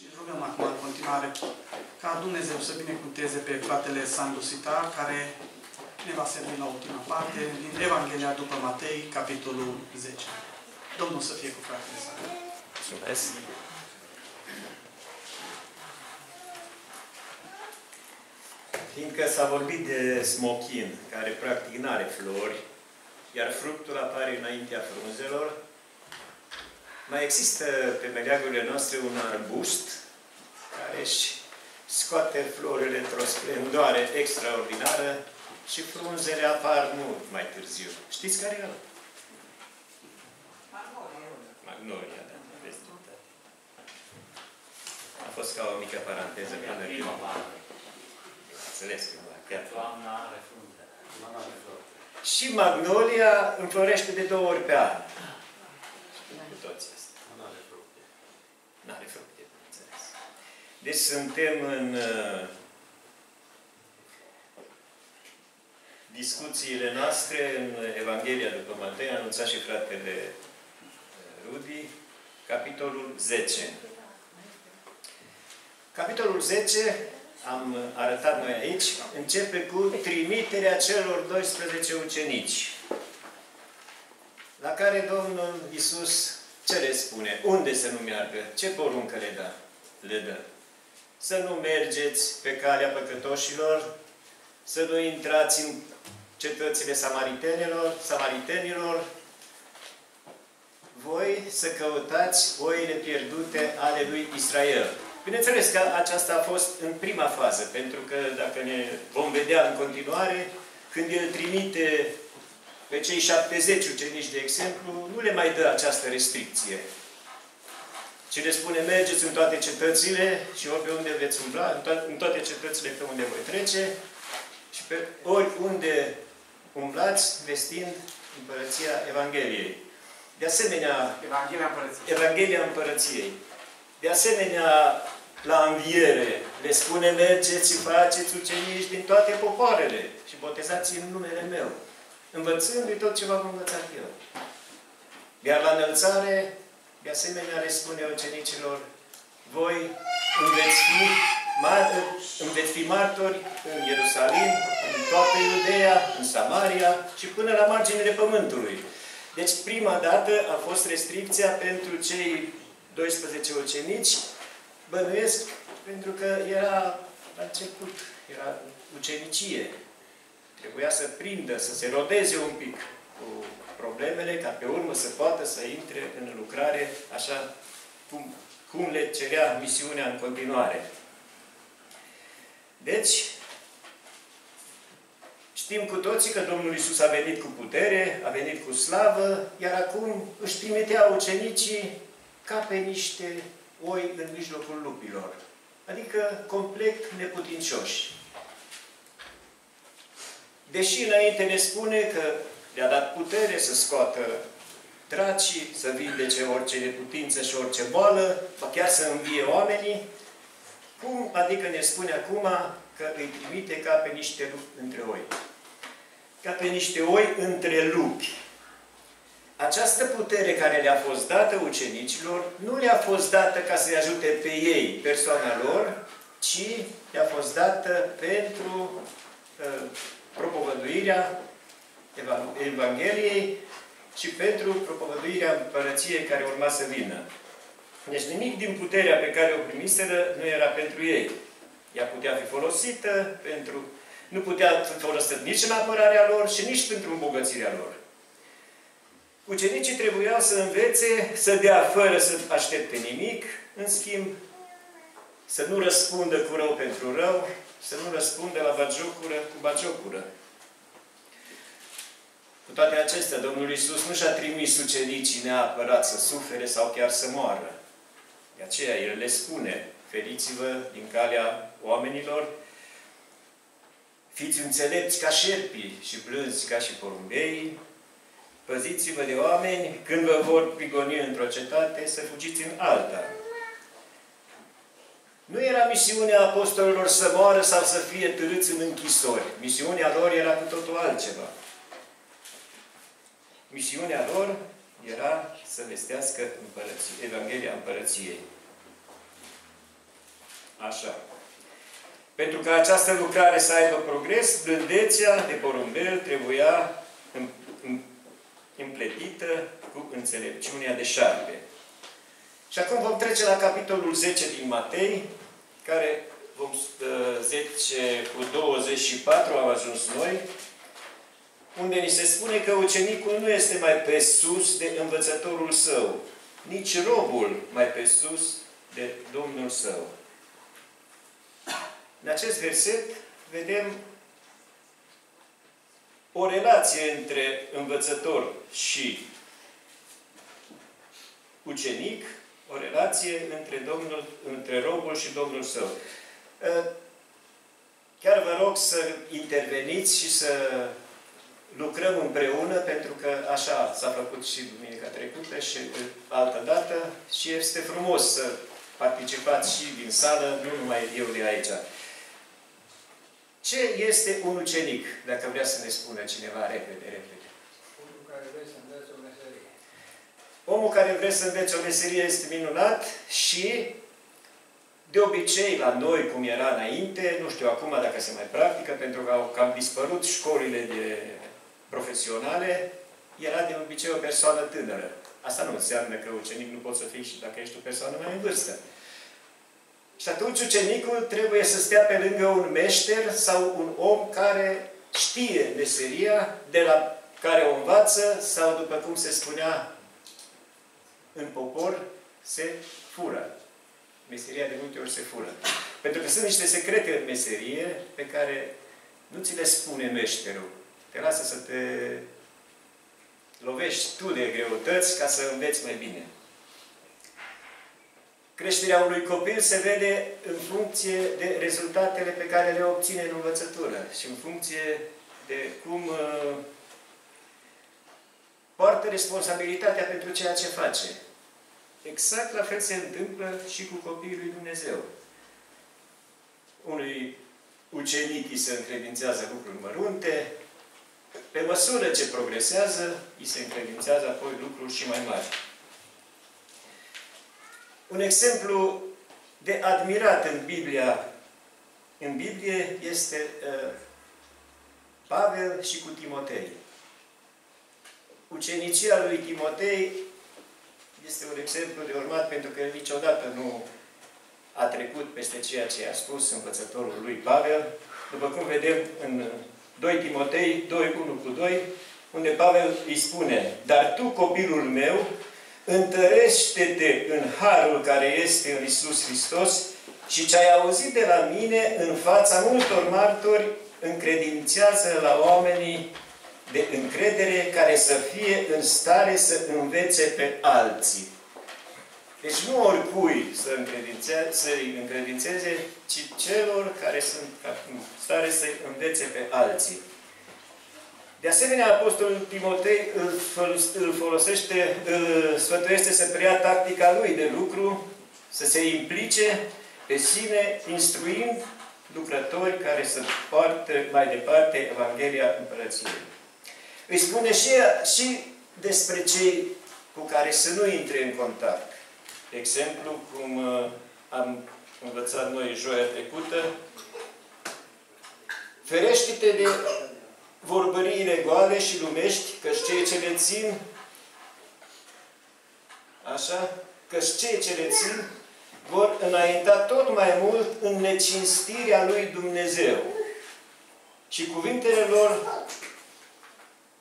Și rugăm acum în continuare ca Dumnezeu să binecuvânteze pe fratele Sandu Sita, care ne va servi la ultima parte din Evanghelia după Matei, capitolul 10. Domnul să fie cu fratele Sandu. Mulțumesc. Fiindcă s-a vorbit de smochin, care practic nu are flori, iar fructul apare înaintea frunzelor, mai există pe meleagurile noastre un arbust care își scoate florile într-o splendoare extraordinară și frunzele apar mult mai târziu. Știți care e ăla? Magnolia, da. aveți dreptate. A fost ca o mică paranteză până când... Primăvară. Înțeles cumva, chiar. Toamna are frunze. Și magnolia înflorește de două ori pe an. Știm cu toții asta. Nu are fructe. N-are fructe, înțeles. Deci suntem în uh, discuțiile noastre în Evanghelia după Matei, a anunțat și fratele uh, Rudi, capitolul 10. Capitolul 10, am arătat noi aici, începe cu trimiterea celor 12 ucenici, la care Domnul Iisus ce le spune? Unde să nu meargă? Ce poruncă le dă? Le dă. Să nu mergeți pe calea păcătoșilor, să nu intrați în cetățile samaritenilor, samaritenilor, voi să căutați oile pierdute ale lui Israel. Bineînțeles că aceasta a fost în prima fază, pentru că dacă ne vom vedea în continuare, când El trimite pe cei 70 ucenici, de exemplu, nu le mai dă această restricție. Ci le spune, mergeți în toate cetățile și ori pe unde veți umbla, în, to- în toate cetățile pe unde voi trece și pe oriunde umblați, vestind împărăția Evangheliei. De asemenea, Evanghelia Împărăției. Evanghelia Împărăției. De asemenea, la înviere le spune, mergeți și faceți ucenici din toate popoarele și botezați în numele meu, învățându-i tot ce v-am învățat eu. Iar la înălțare, de asemenea, le spune ucenicilor, voi îmi veți fi, mar- îmi veți fi martori în Ierusalim, în toată Iudeea, în Samaria și până la marginile pământului. Deci, prima dată a fost restricția pentru cei 12 ucenici, bănuiesc, pentru că era la început, era ucenicie. Trebuia să prindă, să se rodeze un pic cu problemele, ca pe urmă să poată să intre în lucrare așa cum, cum le cerea misiunea în continuare. Deci, Știm cu toții că Domnul Isus a venit cu putere, a venit cu slavă, iar acum își trimitea ucenicii ca pe niște oi în mijlocul lupilor. Adică complet neputincioși. Deși înainte ne spune că le-a dat putere să scoată dracii, să vindece orice neputință și orice boală, sau chiar să învie oamenii, cum adică ne spune acum că îi trimite ca pe niște lupi între oi? Ca pe niște oi între lupi. Această putere care le-a fost dată ucenicilor, nu le-a fost dată ca să-i ajute pe ei, persoana lor, ci le-a fost dată pentru uh, propovăduirea Eva- Evangheliei și pentru propovăduirea împărăției care urma să vină. Deci nimic din puterea pe care o primiseră nu era pentru ei. Ea putea fi folosită pentru... Nu putea fi folosită nici în apărarea lor și nici pentru îmbogățirea lor. Ucenicii trebuiau să învețe să dea fără să aștepte nimic, în schimb, să nu răspundă cu rău pentru rău, să nu răspundă la bagiocură cu bagiocură. Cu toate acestea, Domnul Isus nu și-a trimis ucenicii neapărat să sufere sau chiar să moară. De aceea El le spune, feriți-vă din calea oamenilor, fiți înțelepți ca șerpii și blânzi ca și porumbei, păziți-vă de oameni, când vă vor prigoni într-o cetate, să fugiți în alta. Nu era misiunea apostolilor să moară sau să fie târâți în închisori. Misiunea lor era cu totul altceva. Misiunea lor era să vestească împărăție, Evanghelia Împărăției. Așa. Pentru ca această lucrare să aibă progres, blândețea de porumbel trebuia împletită cu înțelepciunea de șarpe. Și acum vom trece la capitolul 10 din Matei, care vom 10 cu 24 am ajuns noi, unde ni se spune că ucenicul nu este mai pe sus de învățătorul său, nici robul mai pe sus de Domnul său. În acest verset vedem o relație între învățător și ucenic, o relație între, Domnul, între robul și Domnul său. Ă, chiar vă rog să interveniți și să lucrăm împreună, pentru că așa s-a făcut și duminica trecută și altă dată și este frumos să participați și din sală, nu numai eu de aici. Ce este un ucenic, dacă vrea să ne spună cineva repede, repede? Omul care vrea să învețe o meserie. Omul care vrea să învețe o meserie este minunat și de obicei, la noi, cum era înainte, nu știu acum dacă se mai practică, pentru că au cam dispărut școlile de profesionale, era de obicei o persoană tânără. Asta nu înseamnă că ucenic nu poți să fii și dacă ești o persoană mai în vârstă. Și atunci ucenicul trebuie să stea pe lângă un meșter sau un om care știe meseria, de la care o învață, sau după cum se spunea în popor, se fură. Meseria de multe ori se fură. Pentru că sunt niște secrete în meserie pe care nu ți le spune meșterul. Te lasă să te lovești tu de greutăți ca să înveți mai bine. Creșterea unui copil se vede în funcție de rezultatele pe care le obține în învățătură și în funcție de cum uh, poartă responsabilitatea pentru ceea ce face. Exact la fel se întâmplă și cu copiii lui Dumnezeu. Unui ucenic îi se încredințează lucruri mărunte, pe măsură ce progresează, îi se încredințează apoi lucruri și mai mari. Un exemplu de admirat în Biblia, în Biblie este uh, Pavel și cu Timotei. Ucenicia lui Timotei este un exemplu de urmat pentru că niciodată nu a trecut peste ceea ce a spus învățătorul lui Pavel. După cum vedem în 2 Timotei 2, 1 cu 2, unde Pavel îi spune, Dar tu, copilul meu, întărește-te în harul care este în Isus Hristos și ce ai auzit de la mine în fața multor martori, încredințează la oamenii de încredere care să fie în stare să învețe pe alții. Deci nu oricui să încredințeze, să-i încredințeze, ci celor care sunt în stare să-i învețe pe alții. De asemenea, Apostolul Timotei îl folosește, îl sfătuiește să preia tactica lui de lucru, să se implice pe sine, instruind lucrători care să poartă mai departe Evanghelia Împărăției. Îi spune și, și despre cei cu care să nu intre în contact. De exemplu, cum uh, am învățat noi joia trecută, ferește-te de vorbăriile goale și lumești, căci cei ce le țin, așa, căci cei ce le țin vor înainta tot mai mult în necinstirea lui Dumnezeu. Și cuvintele lor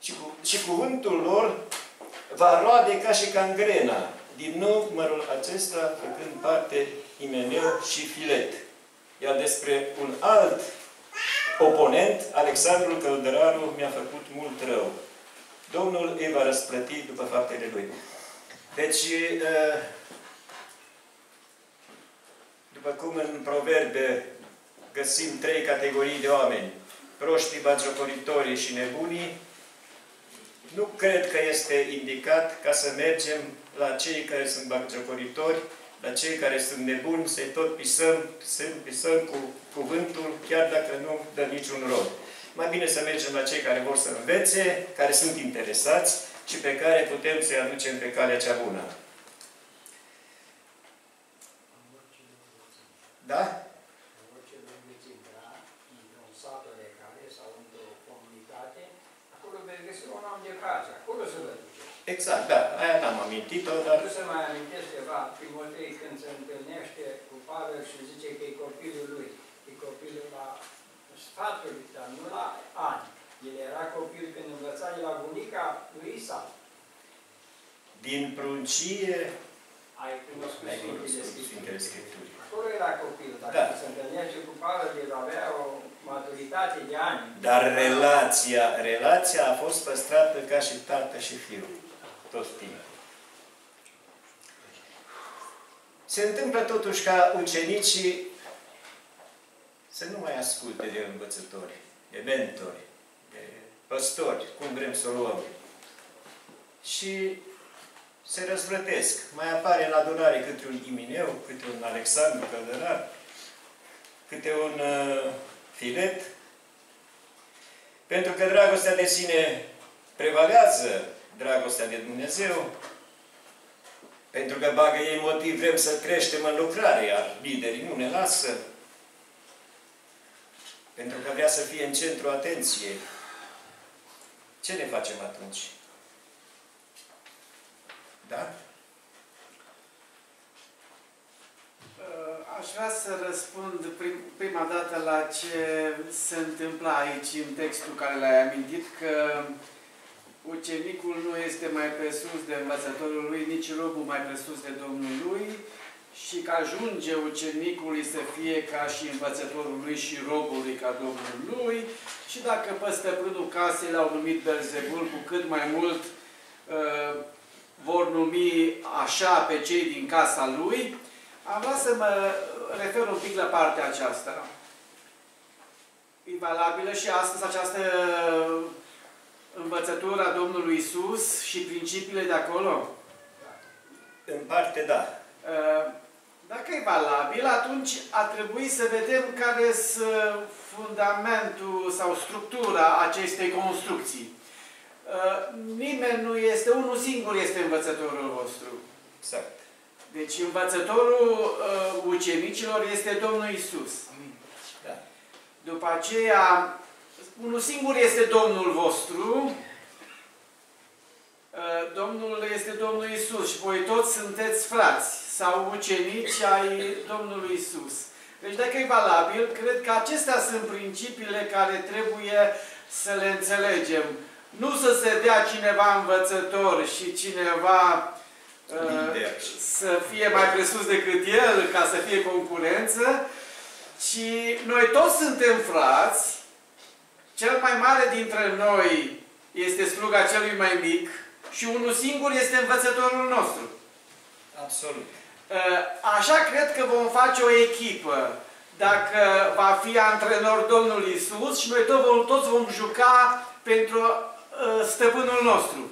și, cu, și cuvântul lor va roade ca și cangrena. Din nou, numărul acesta făcând parte Imeneu și Filet. Iar despre un alt oponent, Alexandru Căldăraru mi-a făcut mult rău. Domnul îi va răsplăti după faptele lui. Deci, după cum în proverbe găsim trei categorii de oameni, proștii, bagiocoritorii și nebunii, nu cred că este indicat ca să mergem la cei care sunt baggiocoritori, la cei care sunt nebuni, să-i tot pisăm, să pisăm cu cuvântul, chiar dacă nu dă niciun rod. Mai bine să mergem la cei care vor să învețe, care sunt interesați și pe care putem să-i aducem pe calea cea bună. Da? Exact, da, aia n-am amintit-o, dar... Nu să mai amintesc ceva, Timotei când se întâlnește cu Pavel și zice că e copilul lui, e copilul la sfatului, dar nu la ani. El era copil când învăța de la bunica lui Isa. Din pruncie Ai cunoscut ai Sfintele cunoscut Scripturi. Sfintele Scripturi. Acolo era copil, dar Da. când se întâlnește cu Pavel, el avea o maturitate de ani. Dar relația, relația a fost păstrată ca și tată și fiu. Tot timpul. Se întâmplă totuși ca ucenicii să nu mai asculte de învățători, de mentori, de păstori, cum vrem să o luăm. Și se răzvrătesc. Mai apare în adunare câte un Imineu, câte un Alexandru Călărar, câte un uh, Filet, pentru că dragostea de sine prevalează dragostea de Dumnezeu, pentru că bagă ei motiv, vrem să creștem în lucrare, iar liderii nu ne lasă, pentru că vrea să fie în centru atenției. Ce ne facem atunci? Da? Aș vrea să răspund prim, prima dată la ce se întâmplă aici în textul care l-ai amintit, că ucenicul nu este mai presus de învățătorul lui, nici robul mai presus de Domnul lui și că ajunge ucenicul să fie ca și învățătorul lui și robul lui ca Domnul lui. Și dacă pe stăpânul casei l-au numit Belzebul, cu cât mai mult uh, vor numi așa pe cei din casa lui, am vrea să mă refer un pic la partea aceasta. E valabilă și astăzi această învățătură a Domnului Isus și principiile de acolo? În parte, da. Uh, Dacă e valabil, atunci ar trebui să vedem care este fundamentul sau structura acestei construcții. Uh, Nimeni nu este, unul singur este învățătorul vostru. Exact. Deci învățătorul uh, ucenicilor este Domnul Isus. Da. După aceea, unul singur este Domnul vostru, uh, Domnul este Domnul Isus și voi toți sunteți frați sau ucenici ai Domnului Isus. Deci dacă e valabil, cred că acestea sunt principiile care trebuie să le înțelegem. Nu să se dea cineva învățător și cineva uh, Lider. să fie mai presus decât el, ca să fie concurență, ci noi toți suntem frați, cel mai mare dintre noi este sluga celui mai mic și unul singur este învățătorul nostru. Absolut. Uh, Așa cred că vom face o echipă. Dacă va fi antrenor Domnul Isus și noi toți vom, toți vom juca pentru uh, stăpânul nostru.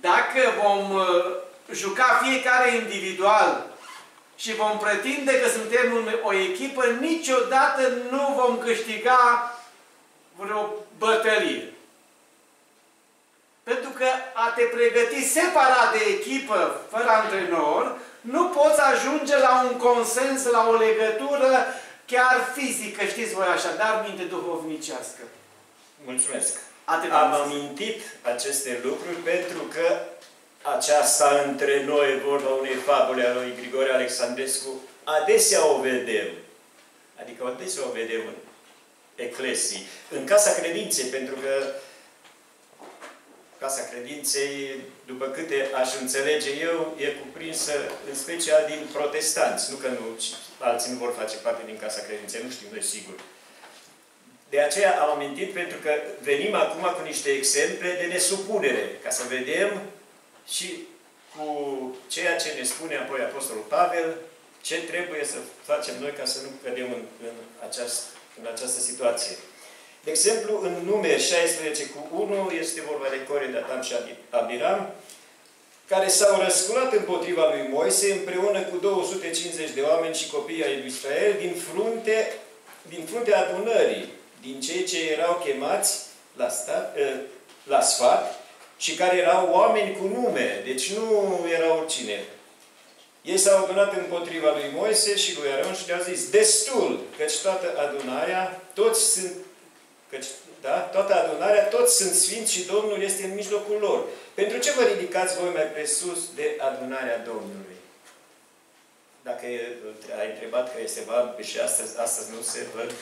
Dacă vom uh, juca fiecare individual și vom pretinde că suntem în o echipă, niciodată nu vom câștiga vreo bătălie. Pentru că a te pregăti separat de echipă, fără antrenor, nu poți ajunge la un consens, la o legătură chiar fizică, știți voi așa, dar minte duhovnicească. Mulțumesc. Atât Am am zis. amintit aceste lucruri pentru că aceasta între noi, vorba unei fabule a lui Grigore Alexandrescu, adesea o vedem. Adică adesea o vedem în eclesii. În Casa Credinței, pentru că Casa Credinței, după câte aș înțelege eu, e cuprinsă în special din protestanți. Nu că nu, alții nu vor face parte din Casa Credinței, nu știm noi sigur. De aceea am amintit pentru că venim acum cu niște exemple de nesupunere, ca să vedem și cu ceea ce ne spune apoi Apostolul Pavel, ce trebuie să facem noi ca să nu cădem în, în, aceast, în această situație. De exemplu, în numeri 16 cu 1 este vorba de Core, Datam și Abiram, care s-au răsculat împotriva lui Moise împreună cu 250 de oameni și copii ai lui Israel din frunte, din fruntea adunării, din cei ce erau chemați la, stat, eh, la sfat și care erau oameni cu nume, deci nu era oricine. Ei s-au adunat împotriva lui Moise și lui Aron și le-au zis, destul, căci toată adunarea, toți sunt, căci, da, toată adunarea, toți sunt sfinți și Domnul este în mijlocul lor. Pentru ce vă ridicați voi mai presus de adunarea Domnului? Dacă ai întrebat că este valabil și astăzi, astăzi nu se văd,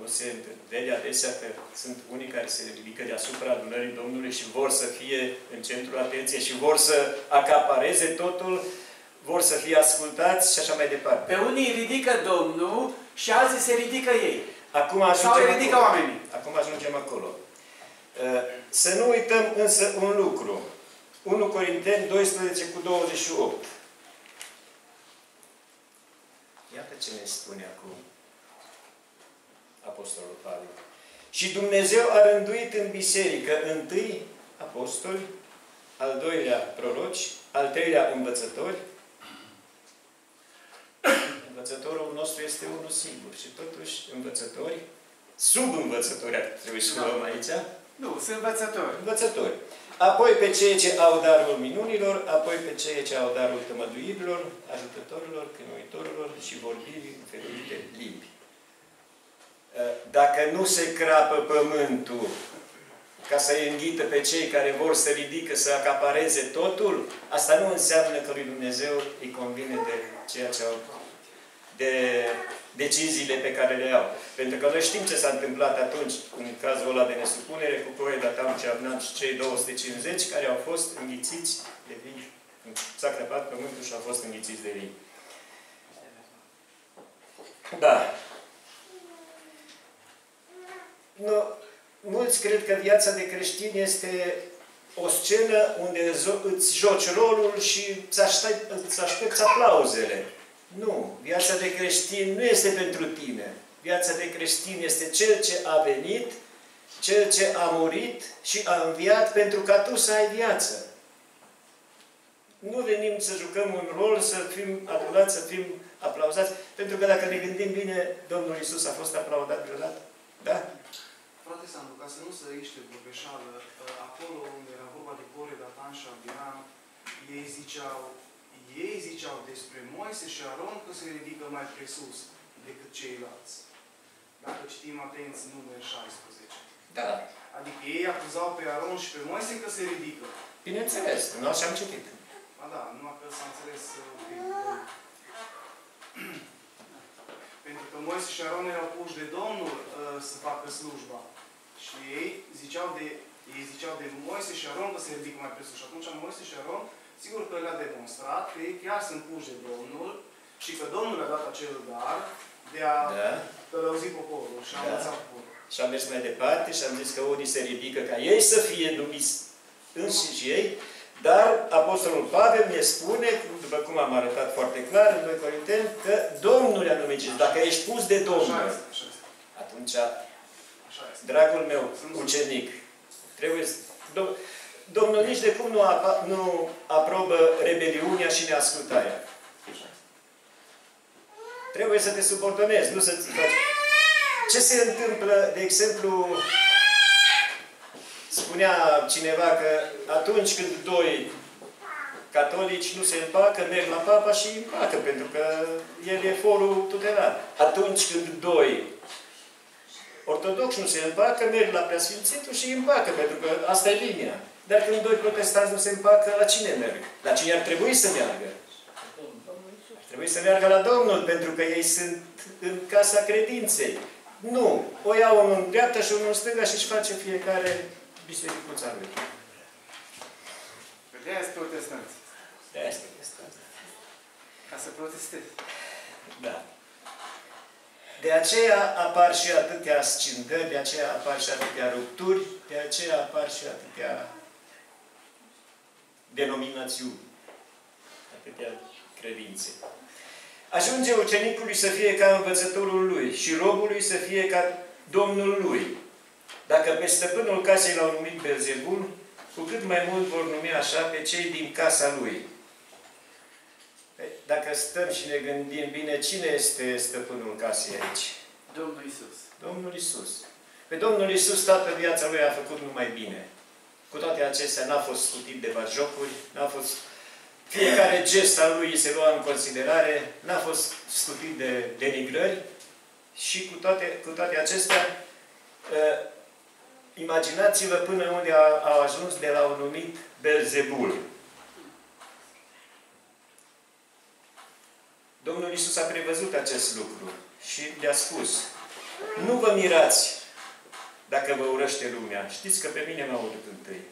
nu se vede adesea că sunt unii care se ridică deasupra adunării Domnului și vor să fie în centrul atenției și vor să acapareze totul, vor să fie ascultați și așa mai departe. Pe unii ridică Domnul și alții se ridică ei. Acum ajungem Sau îi ridică acolo. oamenii. Acum ajungem acolo. Uh, Să nu uităm însă un lucru. 1 Corinteni 12 cu 28. Iată ce ne spune acum Apostolul Pavel. Și Dumnezeu a rânduit în biserică întâi apostoli, al doilea proroci, al treilea învățători. Învățătorul nostru este unul singur și totuși învățători, sub învățători ar trebui să luăm aici, Nu, sunt învățători. învățători. Apoi pe cei ce au darul minunilor, apoi pe cei ce au darul tămăduirilor, ajutătorilor, cânuitorilor și vorbirii în felurite limbi. Dacă nu se crapă pământul ca să înghită pe cei care vor să ridică, să acapareze totul, asta nu înseamnă că lui Dumnezeu îi convine de ceea ce au, de deciziile pe care le au. Pentru că noi știm ce s-a întâmplat atunci, în cazul ăla de nesupunere, cu Proeda Tam și Abnam și cei 250 care au fost înghițiți de vin. S-a crăpat pământul și au fost înghițiți de vin. Da. Nu, mulți cred că viața de creștin este o scenă unde zo- îți joci rolul și îți aștepți, îți aștepți aplauzele. Nu. Viața de creștin nu este pentru tine. Viața de creștin este cel ce a venit, cel ce a murit și a înviat pentru ca tu să ai viață. Nu venim să jucăm un rol, să fim adulați, să fim aplauzați, pentru că dacă ne gândim bine, Domnul Isus a fost aplaudat vreodată. Da? Frate Sandu, ca să nu se iște pe greșeală, acolo unde era vorba de Core, Datan și Abiram, ei ziceau, ei ziceau despre Moise și Aron că se ridică mai presus decât ceilalți. Dacă citim atenți numeri 16. Da. Adică ei acuzau pe Aron și pe Moise că se ridică. Bineînțeles, nu așa am citit. Ba da, numai că s-a înțeles uh, un pic. uh, Pentru că Moise și Aron erau puși de Domnul uh, să facă slujba. Și ei ziceau de, ei ziceau de Moise și Aron că se ridică mai presus. Și atunci Moise și Aron, sigur că le-a demonstrat că ei chiar sunt puși de Domnul și că Domnul le-a dat acel dar de a Da. călăuzi poporul și a Da. învăța poporul. Și am mers mai departe și am zis că unii se ridică ca ei să fie numiți înșiși ei, dar Apostolul Pavel ne spune, după cum am arătat foarte clar în 2 Corinteni, că Domnul le-a numit. Și Dacă ești pus de Așa Domnul, este, așa este. atunci, Așa este. Dragul meu, ucenic, trebuie să... Dom- Domnul nici de cum nu, apa, nu aprobă rebeliunea și neascultarea. Trebuie să te subordonezi, nu să-ți faci... Ce se întâmplă, de exemplu, spunea cineva că atunci când doi catolici nu se împacă, merg la papa și îi împacă, pentru că el e forul tutelar. Atunci când doi ortodoxi nu se împacă, merg la preasfințitul și îi împacă, pentru că asta e linia. Dar când doi protestanți nu se împacă, la cine merg? La cine ar trebui să meargă? Ar trebui să meargă la Domnul, pentru că ei sunt în casa credinței. Nu. O iau unul în dreapta și unul în stânga și își face fiecare bisericuța lui. Pe de-aia sunt protestanți. De asta este asta. Ca să protestezi. Da. De aceea apar și atâtea scindări, de aceea apar și atâtea rupturi, de aceea apar și atâtea denominațiuni, atâtea credințe. Ajunge ucenicului să fie ca învățătorul lui și robului să fie ca domnul lui. Dacă pe stăpânul casei l-au numit Belzebul, cu cât mai mult vor numi așa pe cei din casa lui. Păi, Dacă stăm și ne gândim bine, cine este stăpânul casei aici? Domnul Isus. Domnul Isus. Pe Domnul Isus toată viața Lui a făcut numai bine. Cu toate acestea n-a fost scutit de bajocuri, n-a fost... Fiecare gest al Lui se lua în considerare, n-a fost scutit de denigrări și cu toate, cu toate acestea ă, imaginați-vă până unde a, a ajuns de la un numit Belzebul. Domnul Isus a prevăzut acest lucru și le-a spus, nu vă mirați dacă vă urăște lumea. Știți că pe mine m-a urât întâi.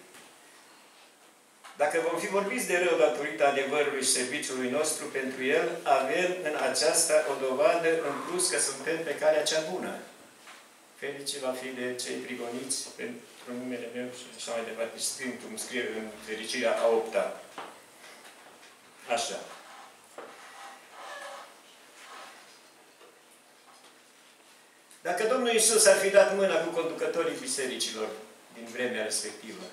Dacă vom fi vorbiți de rău datorită adevărului și serviciului nostru pentru el, avem în aceasta o dovadă în plus că suntem pe calea cea bună. Ferice va fi de cei prigoniți pentru numele meu și așa mai departe. Și Sfântul îmi scrie în fericirea a opta. Așa. Dacă Domnul Isus ar fi dat mâna cu conducătorii bisericilor din vremea respectivă,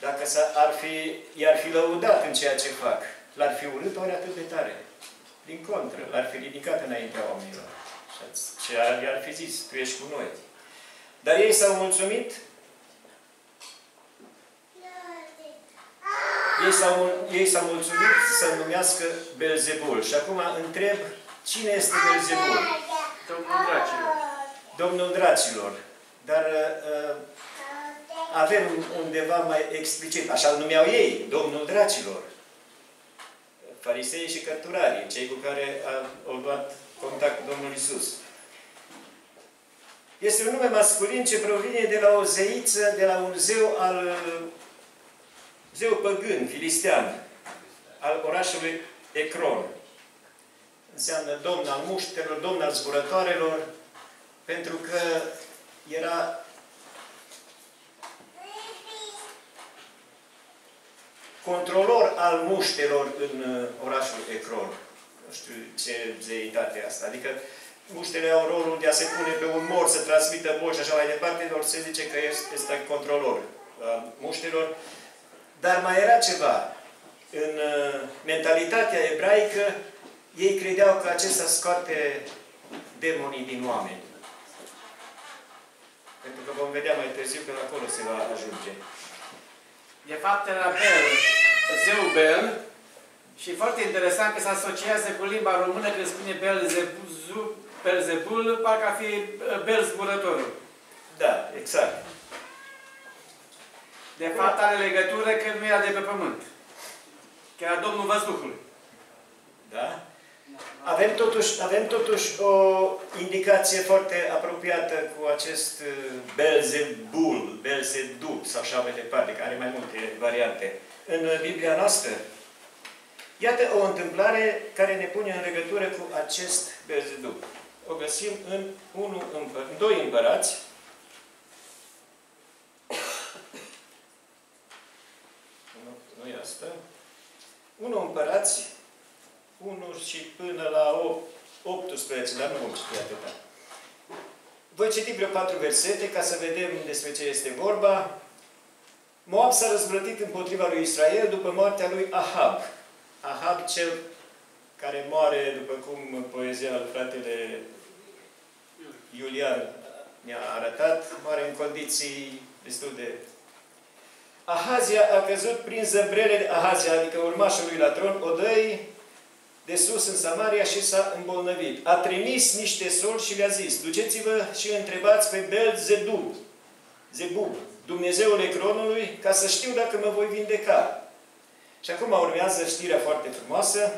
dacă ar fi, i-ar fi lăudat în ceea ce fac, l-ar fi urât ori atât de tare. Din contră, l-ar fi ridicat înaintea oamenilor. Și i-ar fi zis, tu ești cu noi. Dar ei s-au mulțumit ei s-au, ei s-au mulțumit să numească Belzebul. Și acum întreb, cine este Belzebul? Domnul Dracilor. Domnul Dracilor. Dar uh, avem undeva mai explicit, așa îl numeau ei, Domnul Dracilor. Farisei și cărturarii, cei cu care au luat contact cu Domnul Isus. Este un nume masculin ce provine de la o zeiță, de la un zeu al zeu păgân, filistean, al orașului Ecron înseamnă domn al muștelor, domn al zburătoarelor, pentru că era controlor al muștelor în uh, orașul Ecron. Nu știu ce zeitate asta. Adică muștele au rolul de a se pune pe un mor, să transmită bol și așa mai departe, ori se zice că este controlor muștelor. Dar mai era ceva. În uh, mentalitatea ebraică, ei credeau că acesta scoate demonii din oameni. Pentru că vom vedea mai târziu că acolo se va ajunge. De fapt era Bel, zeu Bel, și foarte interesant că se asociază cu limba română când spune Belzebul, Belzebul, parcă a fi uh, Bel zburătorul. Da, exact. De fapt are legătură că nu era de pe pământ. Că era Domnul Văzduhului. Da? Avem totuși, avem totuși o indicație foarte apropiată cu acest uh, Belzebul, Belzedub sau așa mai departe, care are mai multe variante. În Biblia noastră, iată o întâmplare care ne pune în legătură cu acest Belzedub. O găsim în, unu, în doi împărați, nu, nu e asta, unu împărați, 1 și până la 8, 18, dar nu vom citi atâta. Voi citi vreo patru versete ca să vedem despre ce este vorba. Moab s-a răzvrătit împotriva lui Israel după moartea lui Ahab. Ahab cel care moare, după cum poezia al fratele Iulian ne-a arătat, moare în condiții destul de... Ahazia a căzut prin zăbrele Ahazia, adică urmașul lui la tron, odăi de sus în Samaria și s-a îmbolnăvit. A trimis niște soli și le-a zis, duceți-vă și întrebați pe Belzebub, Zebub, Dumnezeul Ecronului, ca să știu dacă mă voi vindeca. Și acum urmează știrea foarte frumoasă,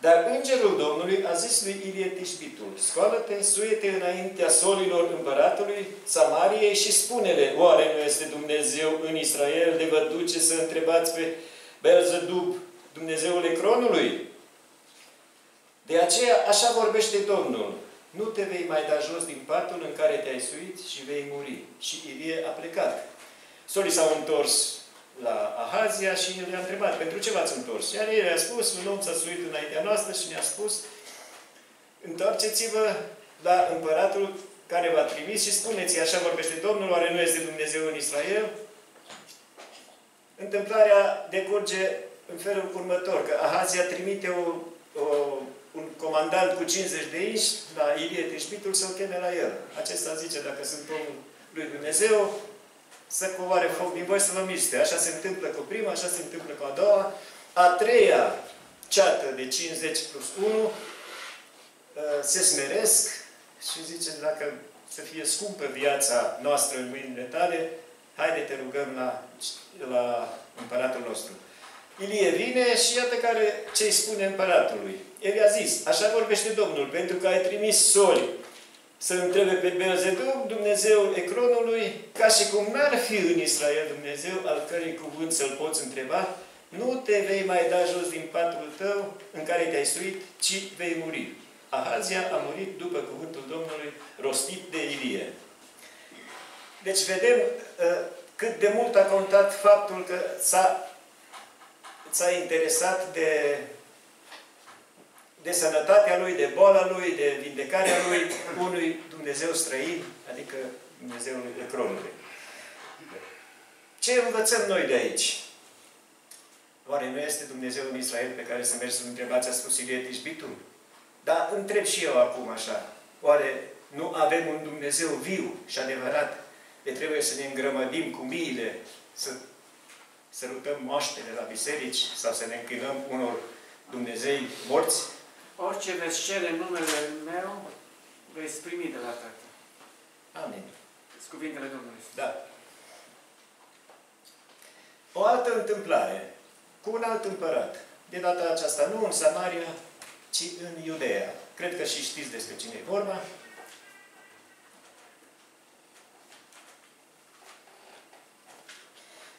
dar Îngerul Domnului a zis lui Ilie Tishbitul, scoală-te, suie-te înaintea solilor împăratului Samariei și spune-le, oare nu este Dumnezeu în Israel de vă duce să întrebați pe Belzebub, Dumnezeul Ecronului? De aceea, așa vorbește Domnul. Nu te vei mai da jos din patul în care te-ai suit și vei muri. Și Ilie a plecat. Sorii s-au întors la Ahazia și el i-a întrebat, pentru ce v-ați întors? Iar el a spus, un om s-a suit înaintea noastră și ne-a spus, întoarceți-vă la împăratul care v-a trimis și spuneți așa vorbește Domnul, oare nu este Dumnezeu în Israel? Întâmplarea decurge în felul următor, că Ahazia trimite o, o un comandant cu 50 de inși la Ilie Teșpitul să-l cheme la el. Acesta zice, dacă sunt omul lui Dumnezeu, să coboare foc din voi să vă miște. Așa se întâmplă cu prima, așa se întâmplă cu a doua. A treia ceată de 50 plus 1 uh, se smeresc și zice, dacă să fie scumpă viața noastră în mâinile tale, haide te rugăm la, la împăratul nostru. Ilie vine și iată care ce îi spune împăratului. El i-a zis, așa vorbește Domnul, pentru că ai trimis soli să întrebe pe Beelzebub, Dumnezeul Ecronului, ca și cum n-ar fi în Israel Dumnezeu al cărei cuvânt să-l poți întreba, nu te vei mai da jos din patul tău în care te-ai suit, ci vei muri. Ahazia a murit după cuvântul Domnului rostit de Ilie. Deci vedem uh, cât de mult a contat faptul că s-a, s-a interesat de, de sănătatea lui, de boala lui, de vindecarea lui, unui Dumnezeu străin, adică Dumnezeul Ecronului. Ce învățăm noi de aici? Oare nu este Dumnezeu în Israel pe care să mergi să întrebați, a spus Ilie Tishbitul? Dar întreb și eu acum așa, oare nu avem un Dumnezeu viu și adevărat de trebuie să ne îngrămădim cu miile, să sărutăm moaștele la biserici sau să ne închinăm unor Dumnezei morți? Orice veți cere în numele meu, veți primi de la Tatăl. Amin. Sunt cuvintele Domnului. Da. O altă întâmplare cu un alt împărat. De data aceasta nu în Samaria, ci în Iudeea. Cred că și știți despre cine e vorba.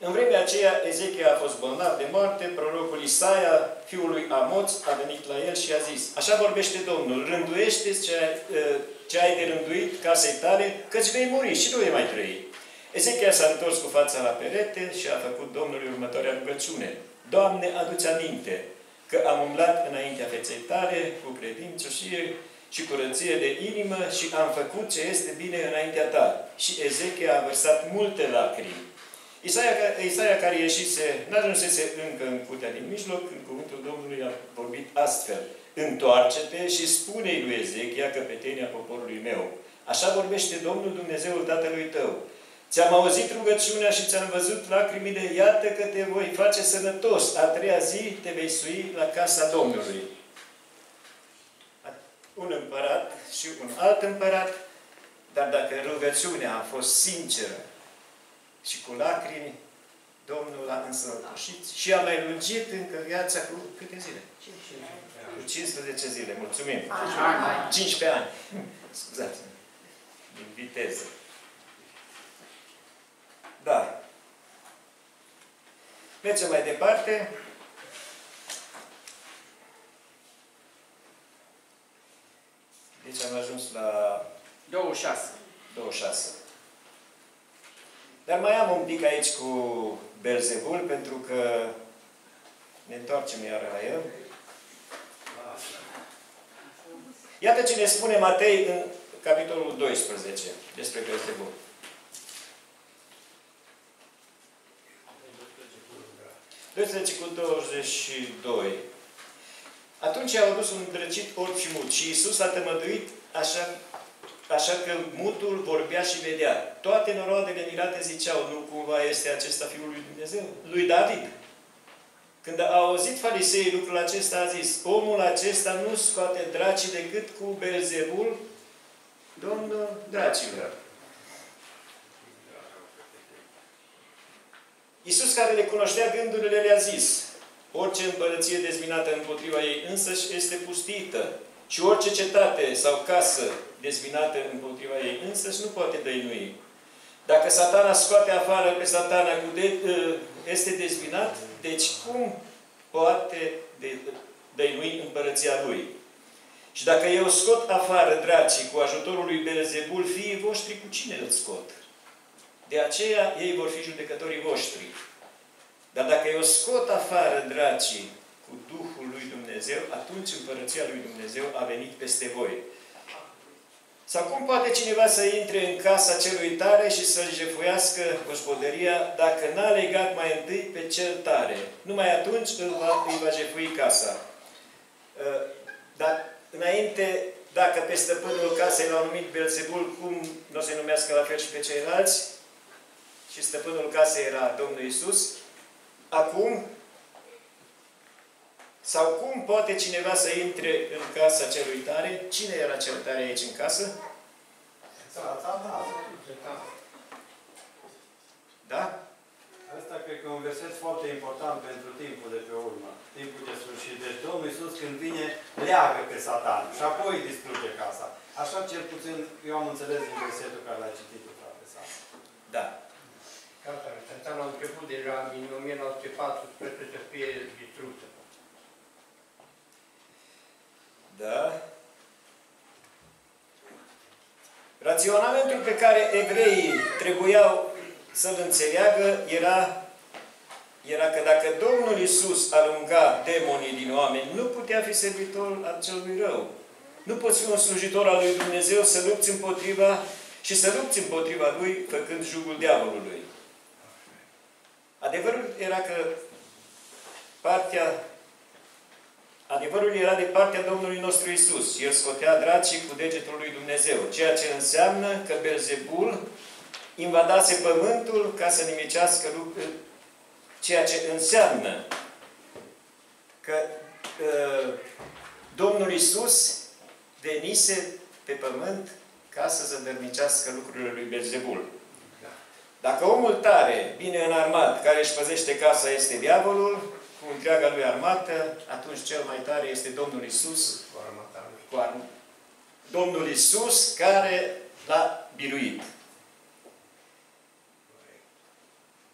În vremea aceea, Ezechia a fost bolnav de moarte, prorocul Isaia, fiul lui Amoț, a venit la el și a zis, Așa vorbește Domnul, rânduiește ce ai, ce ai de rânduit casei tale, căci vei muri și nu vei mai trăi. Ezechia s-a întors cu fața la perete și a făcut Domnului următoarea rugăciune. Doamne, adu-ți aminte că am umblat înaintea feței tale cu credincioșie și curăție de inimă și am făcut ce este bine înaintea ta. Și Ezechia a vărsat multe lacrimi. Isaia, Isaia care ieșise, n-ajunsese încă în cutea din mijloc, când cuvântul Domnului a vorbit astfel. Întoarce-te și spune-i lui Ezechia căpetenia poporului meu. Așa vorbește Domnul Dumnezeul Tatălui tău. Ți-am auzit rugăciunea și ți-am văzut lacrimile, iată că te voi face sănătos. A treia zi te vei sui la casa Domnului. Un împărat și un alt împărat, dar dacă rugăciunea a fost sinceră și cu lacrimi, Domnul l-a însănătoșit și a mai lungit încă viața cu câte zile? Cu 15 zile. Mulțumim. 15 ani. Scuzați-mă. Din viteză. Da. Mergem mai departe. Deci am ajuns la 26. 26. Dar mai am un pic aici cu Belzebul, pentru că ne întoarcem iară la el. Iată ce ne spune Matei în capitolul 12 despre Belzebul. 12 cu 22. Atunci au adus un drăcit orb și mut și Iisus a tămăduit așa, așa că mutul vorbea și vedea. Toate noroadele mirate ziceau, nu cumva este acesta Fiul lui Dumnezeu? Lui David. Când a auzit fariseii lucrul acesta, a zis, omul acesta nu scoate dracii decât cu Belzebul, Domnul dracilor. Iisus care le cunoștea gândurile le-a zis, orice împărăție dezminată împotriva ei însăși este pustită și orice cetate sau casă dezminată împotriva ei însăși nu poate dăinui. Dacă satana scoate afară pe satana cu de, ă, este dezminat, deci cum poate dăinui împărăția lui? Și dacă eu scot afară dracii cu ajutorul lui Belzebul, fiii voștri, cu cine îl scot? De aceea ei vor fi judecătorii voștri. Dar dacă eu scot afară dracii cu Duhul lui Dumnezeu, atunci împărăția lui Dumnezeu a venit peste voi. Sau cum poate cineva să intre în casa celui tare și să-l jefuiască gospodăria dacă n-a legat mai întâi pe cel tare? Numai atunci îl va, îi va jefui casa. Ă, dar înainte, dacă pe stăpânul casei l-au numit Belzebul, cum nu o să numească la fel și pe ceilalți? Și stăpânul casei era Domnul Isus. Acum, sau cum poate cineva să intre în casa celui tare? Cine era cel tare aici în casă? Da? da Asta da? cred că e un verset foarte important pentru timpul de pe urmă. Timpul de sfârșit. Deci Domnul Iisus când vine, leagă pe Satan și apoi îi distruge casa. Așa cel puțin eu am înțeles din versetul care l-a citit tu, frate Satan. Da. Casa lui Satan a început deja din 1914 să fie distrusă. Da? Raționamentul pe care evreii trebuiau să-l înțeleagă era, era că dacă Domnul Isus alunga demonii din oameni, nu putea fi servitor al celui rău. Nu poți fi un slujitor al lui Dumnezeu să lupți împotriva și să lupți împotriva lui făcând jugul diavolului. Adevărul era că partea Adevărul era de partea Domnului nostru Isus. El scotea dracii cu degetul lui Dumnezeu, ceea ce înseamnă că Belzebul invadase pământul ca să nimicească lucruri, ceea ce înseamnă că uh, Domnul Isus venise pe pământ ca să zădărnicească lucrurile lui Belzebul. Dacă omul tare, bine înarmat, care își păzește casa este diavolul, cu întreaga lui armată, atunci cel mai tare este Domnul Isus, Cu armata lui. cu arm... Domnul Isus care l-a biruit.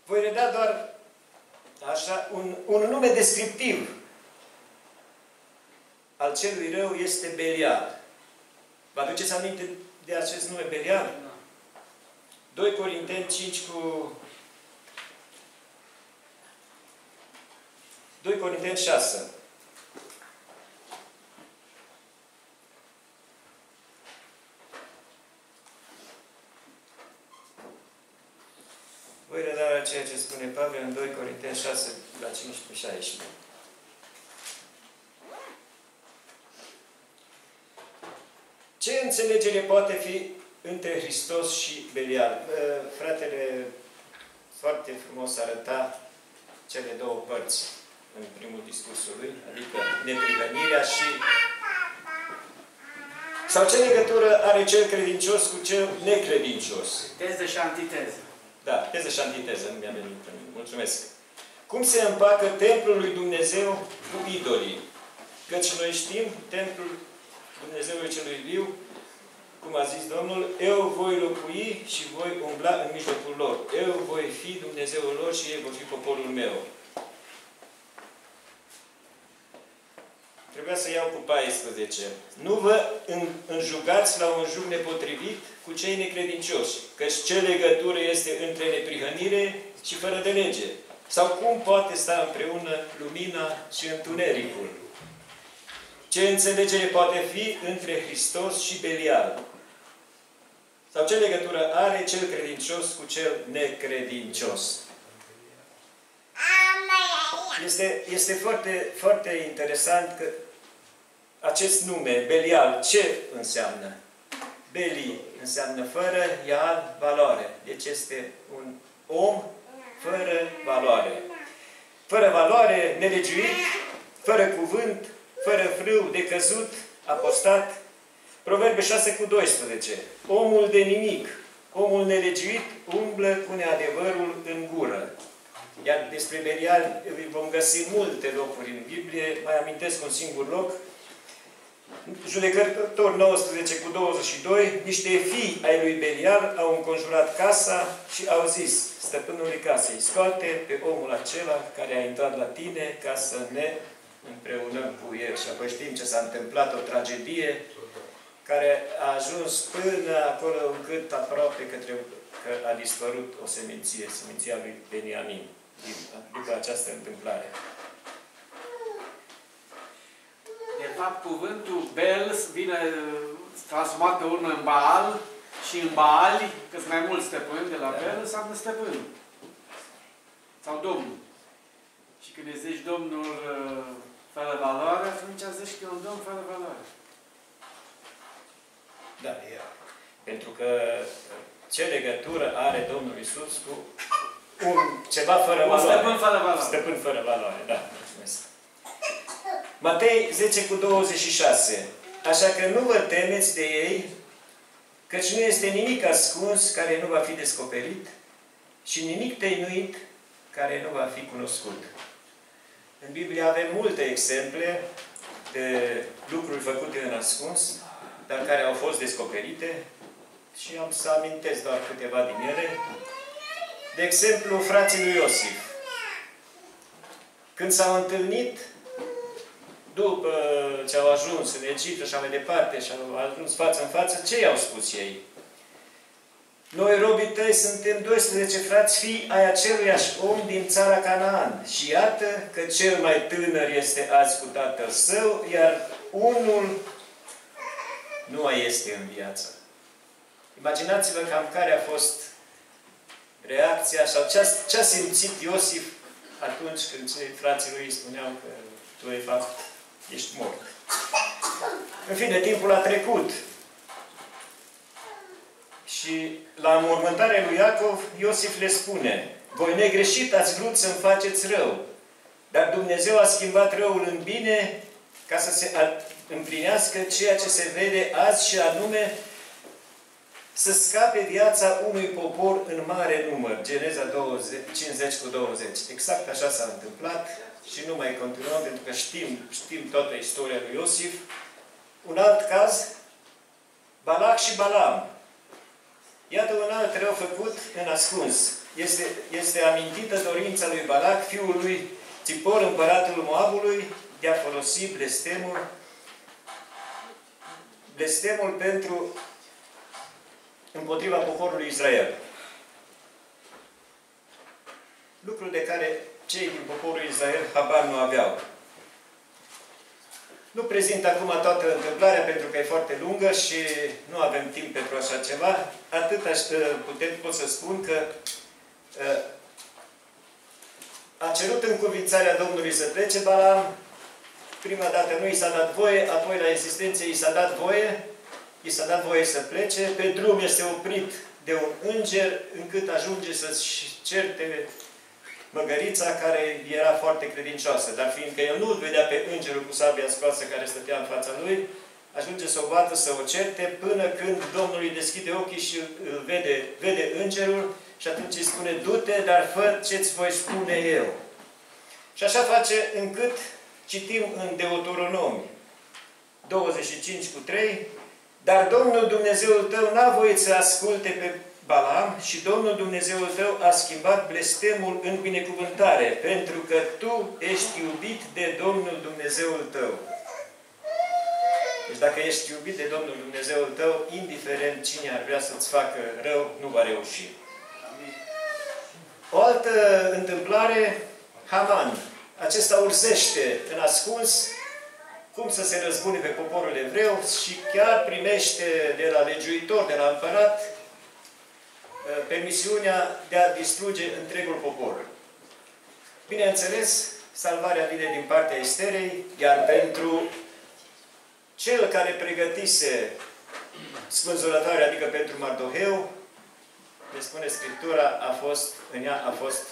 Voi redea doar așa un, un nume descriptiv al celui rău este Belial. Vă aduceți aminte de acest nume Belial? 2 Corinteni 5 cu 2 Corinteni 6. Voi reda ceea ce spune Pavel în 2 Corinteni 6, la 15-16. Ce înțelegere poate fi între Hristos și Belial? Fratele foarte frumos arăta cele două părți în primul discursul lui, adică neprihănirea și... Sau ce legătură are cel credincios cu cel necredincios? Teză și antiteză. Da, teză și antiteză, nu mi-a venit în mine. Mulțumesc. Cum se împacă templul lui Dumnezeu cu idolii? Căci noi știm, templul Dumnezeului celui viu, cum a zis Domnul, eu voi locui și voi umbla în mijlocul lor. Eu voi fi Dumnezeul lor și ei vor fi poporul meu. Trebuia să iau cu 14. Nu vă înjugați la un jug nepotrivit cu cei necredincioși, căci ce legătură este între neprihănire și fără de lege? Sau cum poate sta împreună lumina și întunericul? Ce înțelegere poate fi între Hristos și Belial? Sau ce legătură are cel credincios cu cel necredincios? Este, este foarte, foarte interesant că acest nume, Belial, ce înseamnă? Beli înseamnă fără, ial, valoare. Deci este un om fără valoare. Fără valoare, nelegiuit, fără cuvânt, fără frâu, decăzut, apostat. Proverbe 6 cu 12. Omul de nimic, omul nelegiuit, umblă cu neadevărul în gură. Iar despre Belial vom găsi multe locuri în Biblie. Mai amintesc un singur loc. Judecător 19 cu 22, niște fii ai lui Belial au înconjurat casa și au zis stăpânului casei, scoate pe omul acela care a intrat la tine ca să ne împreunăm cu el. Și apoi știm ce s-a întâmplat, o tragedie care a ajuns până acolo încât aproape că, trebuie, că a dispărut o seminție, seminția lui Beniamin după această întâmplare. De fapt, cuvântul Bel vine transformat pe urmă în Baal și în Baali, că sunt mai mulți stăpâni de la da. Bel, înseamnă stăpân. Sau Domnul. Și când îi zici Domnul uh, fără valoare, atunci zici că e un Domn fără valoare. Da, era. Pentru că ce legătură are Domnul Isus cu un ceva fără un valoare? stăpân fără valoare. Stăpân fără valoare, da. Mulțumesc. Matei 10 cu 26. Așa că nu vă temeți de ei, căci nu este nimic ascuns care nu va fi descoperit și nimic tăinuit care nu va fi cunoscut. În Biblie avem multe exemple de lucruri făcute în ascuns, dar care au fost descoperite și am să amintesc doar câteva din ele. De exemplu, frații lui Iosif. Când s-au întâlnit, după ce au ajuns în Egipt și așa mai departe și au ajuns față în față, ce i-au spus ei? Noi, robii tăi, suntem 12 frați fii ai aceluiași om din țara Canaan. Și iată că cel mai tânăr este azi cu tatăl său, iar unul nu mai este în viață. Imaginați-vă cam care a fost reacția sau ce a, ce a simțit Iosif atunci când cei frații lui îi spuneau că tu, de fapt, ești mort. În fine, timpul a trecut. Și la înmormântarea lui Iacov, Iosif le spune, voi negreșit ați vrut să-mi faceți rău, dar Dumnezeu a schimbat răul în bine ca să se împlinească ceea ce se vede azi și anume să scape viața unui popor în mare număr. Geneza 20, 50 cu 20. Exact așa s-a întâmplat și nu mai continuăm pentru că știm, știm toată istoria lui Iosif. Un alt caz, Balac și Balam. Iată un alt rău făcut în ascuns. Este, este amintită dorința lui Balac, fiul lui Țipor, împăratul Moabului, de a folosi blestemul, blestemul pentru împotriva poporului Israel. Lucru de care cei din poporul Israel habar nu aveau. Nu prezint acum toată întâmplarea pentru că e foarte lungă și nu avem timp pentru așa ceva. Atât aș putem, pot să spun că uh, a cerut încuvințarea Domnului să plece Balam. Prima dată nu i s-a dat voie, apoi la insistențe i s-a dat voie i s-a dat voie să plece, pe drum este oprit de un înger încât ajunge să-și certe măgărița care era foarte credincioasă. Dar fiindcă el nu vedea pe îngerul cu sabia scoasă care stătea în fața lui, ajunge să o bată, să o certe, până când Domnul îi deschide ochii și îl vede, vede îngerul și atunci îi spune, du-te, dar fă ce-ți voi spune eu. Și așa face încât citim în Deuteronomi 25 cu 3, dar Domnul Dumnezeul tău n-a voit să asculte pe Balam și Domnul Dumnezeul tău a schimbat blestemul în binecuvântare, pentru că tu ești iubit de Domnul Dumnezeul tău. Deci dacă ești iubit de Domnul Dumnezeul tău, indiferent cine ar vrea să-ți facă rău, nu va reuși. O altă întâmplare, Haman. Acesta urzește în ascuns cum să se răzbune pe poporul evreu și chiar primește de la legiuitor, de la împărat, uh, permisiunea de a distruge întregul popor. Bineînțeles, salvarea vine din partea Esterei, iar pentru cel care pregătise spânzurătoare, adică pentru Mardoheu, ne spune Scriptura, a fost, în ea a fost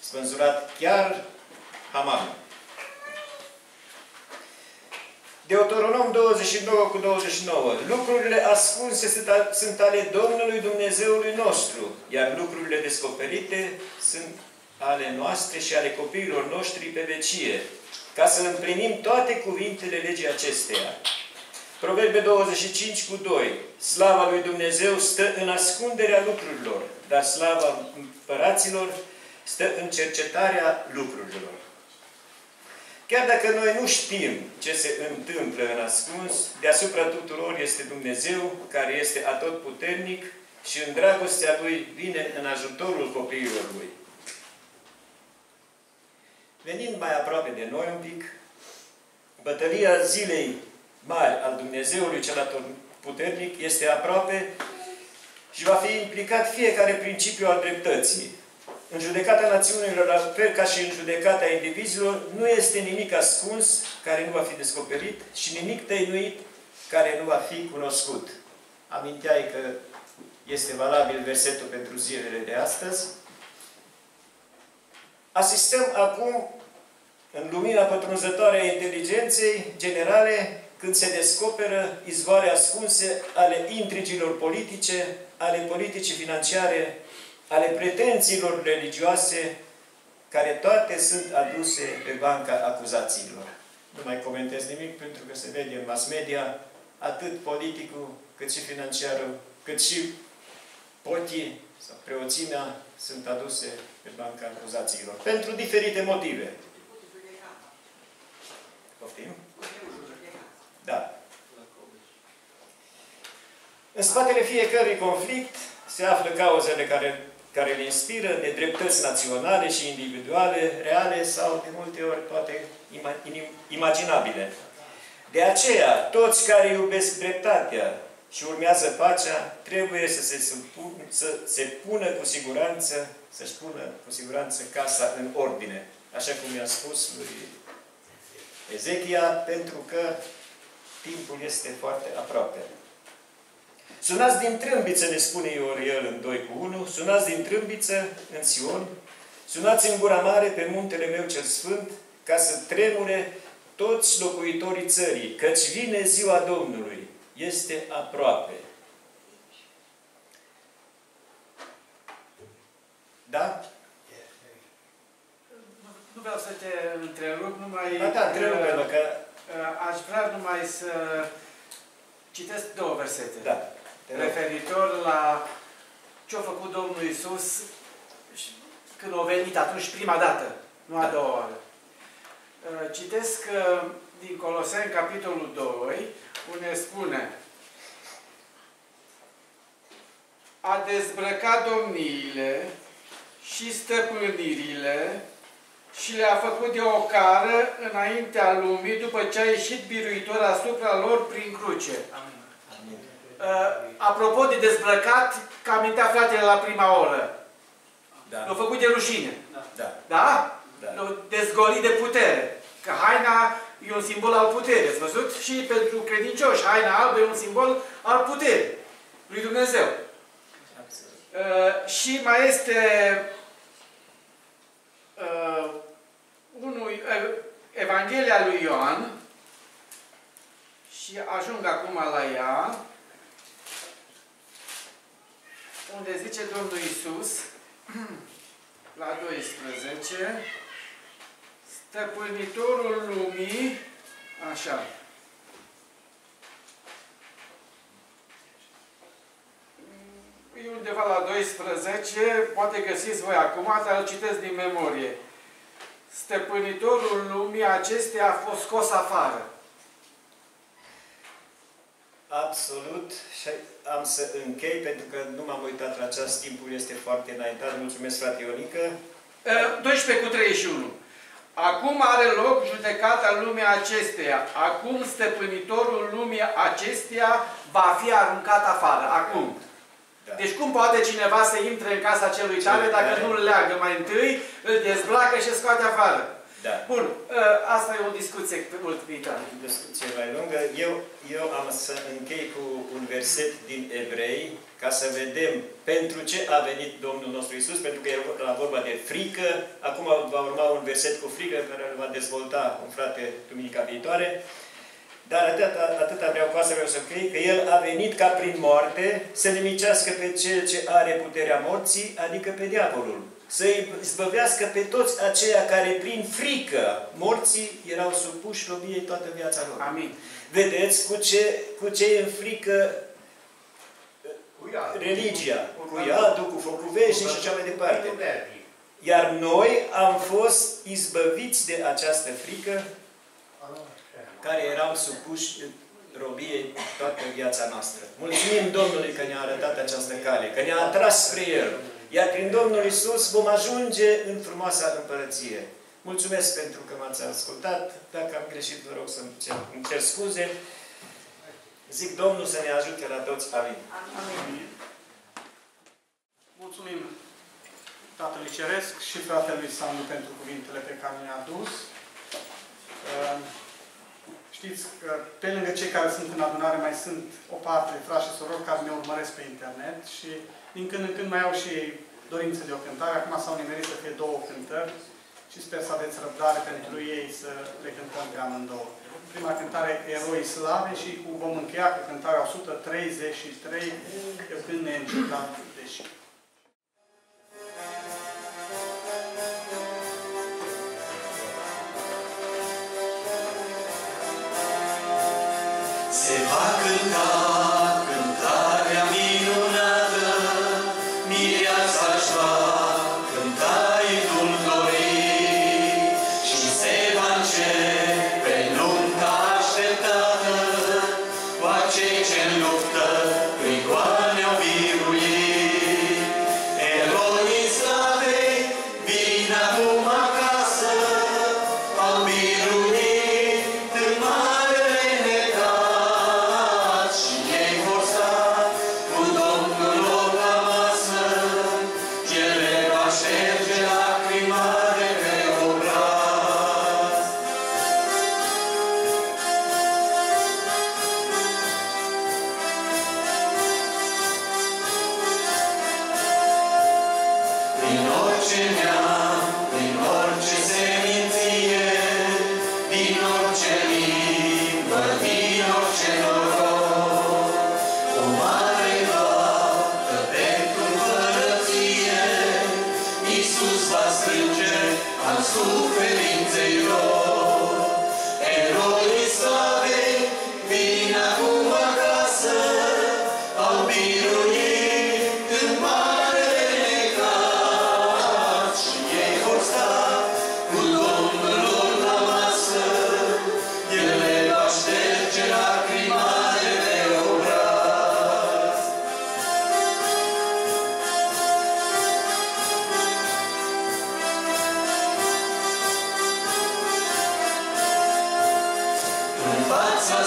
spânzurat chiar Haman. Deuteronom 29 cu 29. Lucrurile ascunse sunt ale Domnului Dumnezeului nostru, iar lucrurile descoperite sunt ale noastre și ale copiilor noștri pe vecie, ca să împlinim toate cuvintele legii acesteia. Proverbe 25 cu 2. Slava lui Dumnezeu stă în ascunderea lucrurilor, dar slava împăraților stă în cercetarea lucrurilor. Chiar dacă noi nu știm ce se întâmplă în ascuns, deasupra tuturor este Dumnezeu, care este atotputernic și în dragostea Lui vine în ajutorul copiilor Lui. Venind mai aproape de noi un pic, bătălia zilei mari al Dumnezeului cel puternic este aproape și va fi implicat fiecare principiu al dreptății. În judecata națiunilor, la fel ca și în judecata indivizilor, nu este nimic ascuns care nu va fi descoperit și nimic tăinuit care nu va fi cunoscut. Aminteai că este valabil versetul pentru zilele de astăzi. Asistăm acum, în lumina pătrunzătoare a inteligenței generale, când se descoperă izvoare ascunse ale intrigilor politice, ale politicii financiare ale pretențiilor religioase care toate sunt aduse pe banca acuzațiilor. Nu mai comentez nimic pentru că se vede în mass media atât politicul, cât și financiarul, cât și potii sau preoțimea sunt aduse pe banca acuzațiilor. Pentru diferite motive. Poftim? Da. În spatele fiecărui conflict se află cauzele care, care le inspiră, nedreptăți naționale și individuale, reale sau, de multe ori, poate imaginabile. De aceea, toți care iubesc dreptatea și urmează pacea, trebuie să se, supun, să se pună cu siguranță, să-și pună cu siguranță casa în ordine. Așa cum i-a spus lui Ezechia, pentru că timpul este foarte aproape. Sunați din trâmbiță, ne spune Ioriel în 2 cu 1, sunați din trâmbiță în Sion, sunați în gura mare pe muntele meu cel sfânt, ca să tremure toți locuitorii țării, căci vine ziua Domnului, este aproape. Da? Nu vreau să te întrerup, numai... Da, da, întrerupe că... Aș vrea numai să citesc două versete. Da. Referitor la ce a făcut Domnul Isus când a venit atunci prima dată, nu a da. doua oară. Citesc din Coloseni, capitolul 2, unde spune a dezbrăcat domniile și stăpânirile și le-a făcut de o cară înaintea lumii după ce a ieșit biruitor asupra lor prin cruce. Amin. Uh, apropo de dezbrăcat, că amintea fratele la prima oră. Da. L-a făcut de rușine. Da. Da? da? da. L-a dezgolit de putere. Că haina e un simbol al puterii, ați văzut? Și pentru credincioși, haina albă e un simbol al puterii lui Dumnezeu. Uh, și mai este uh, unul, uh, Evanghelia lui Ioan și ajung acum la ea, unde zice Domnul Isus, la 12, stăpânitorul lumii, așa, e undeva la 12, poate găsiți voi acum, dar îl citesc din memorie. Stăpânitorul lumii acestea a fost scos afară. Absolut. Și am să închei, pentru că nu m-am uitat la ceas, timpul este foarte înaintat. Mulțumesc, frate Ionică. 12 cu 31. Acum are loc judecata lumii acesteia. Acum stăpânitorul lumii acesteia va fi aruncat afară. Acum. Da. Deci cum poate cineva să intre în casa celui tare dacă nu îl leagă mai întâi, îl dezbracă și scoate afară? Da. Bun, ă, asta e o discuție mult viitoare. Discuție mai lungă. Eu, eu am să închei cu un verset din Evrei, ca să vedem pentru ce a venit Domnul nostru Isus, pentru că era vorba de frică. Acum va urma un verset cu frică, care îl va dezvolta un frate duminica viitoare. Dar atâta, atâta vreau cu asta vreau să închei, că El a venit ca prin moarte să nimicească pe cel ce are puterea morții, adică pe diavolul să îi zbăvească pe toți aceia care prin frică morții erau supuși robiei toată viața lor. Amin. Vedeți cu ce, cu ce e în frică cu religia, cu iadul, cu focul veșnic și așa mai departe. Iar noi am fost izbăviți de această frică care eram supuși robiei toată viața noastră. Mulțumim Domnului că ne-a arătat această cale, că ne-a atras spre El. Iar prin Domnul Isus vom ajunge în frumoasa împărăție. Mulțumesc pentru că m-ați ascultat. Dacă am greșit, vă rog să-mi cer, cer scuze. Zic Domnul să ne ajute la toți. Amin. Amin. Mulțumim Tatălui Ceresc și fratelui Sandu pentru cuvintele pe care le-a adus. Ehm, știți că pe lângă cei care sunt în adunare mai sunt o parte, frați și sorori, care ne urmăresc pe internet și din când în când mai au și dorință de o cântare. Acum s-au nimerit să fie două cântări și sper să aveți răbdare pentru ei să le cântăm pe amândouă. Prima cântare, Eroi Slave, și cu vom încheia cu cântarea 133, Eu când ne încetat deși. Se va cânta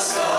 fața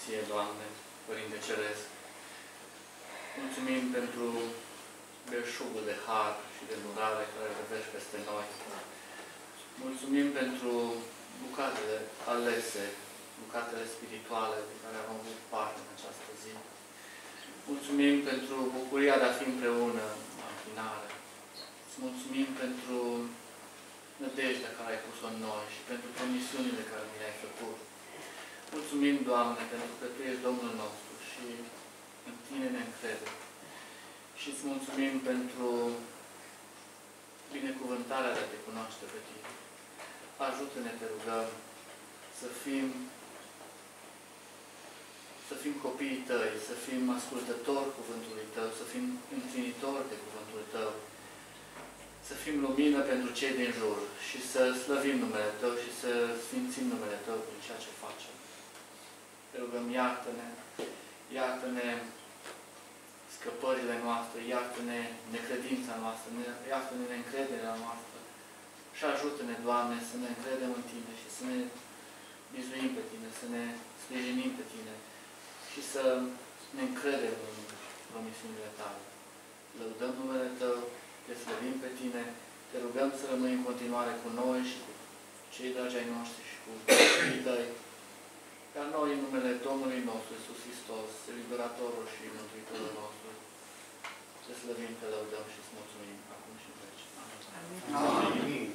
Ție, Doamne, Părinte Ceresc. Mulțumim pentru belșugul de har și de durare care îl vedești peste noi. Mulțumim pentru bucatele alese, bucatele spirituale de care am avut parte în această zi. Mulțumim pentru bucuria de a fi împreună la închinare. Îți mulțumim pentru nădejdea care ai pus-o în noi și pentru promisiunile care mi le-ai făcut. Mulțumim, Doamne, pentru că Tu ești Domnul nostru și în Tine ne încredem. Și îți mulțumim pentru binecuvântarea de a te cunoaște pe Tine. Ajută-ne, te rugăm, să fim să fim copiii Tăi, să fim ascultători cuvântului Tău, să fim întrinitori de cuvântul Tău, să fim lumină pentru cei din jur și să slăvim numele Tău și să sfințim numele Tău prin ceea ce facem. Te rugăm, iartă-ne, iartă-ne scăpările noastre, iartă-ne necredința noastră, iartă-ne neîncrederea noastră și ajută-ne, Doamne, să ne încredem în Tine și să ne bizuim pe Tine, să ne sprijinim pe Tine și să ne încredem în promisiunile Tale. Lăudăm numele Tău, te slăvim pe Tine, te rugăm să rămâi în continuare cu noi și cu cei dragi ai noștri și cu cei Tăi, ca noi, în numele Domnului nostru, Iisus Hristos, Liberatorul și Mântuitorul nostru, te slăvim, te lăudăm și îți mulțumim acum și în veci. Amin. Amin. Amin.